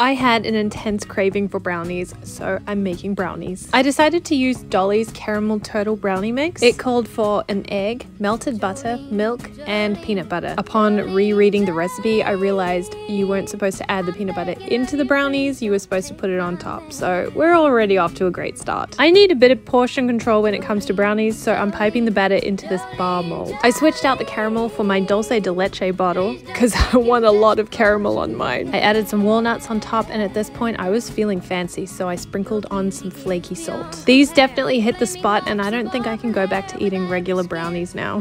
I had an intense craving for brownies, so I'm making brownies. I decided to use Dolly's caramel turtle brownie mix. It called for an egg, melted butter, milk, and peanut butter. Upon rereading the recipe, I realized you weren't supposed to add the peanut butter into the brownies, you were supposed to put it on top. So we're already off to a great start. I need a bit of portion control when it comes to brownies, so I'm piping the batter into this bar mold. I switched out the caramel for my dulce de leche bottle because I want a lot of caramel on mine. I added some walnuts on top and at this point I was feeling fancy so I sprinkled on some flaky salt. These definitely hit the spot and I don't think I can go back to eating regular brownies now.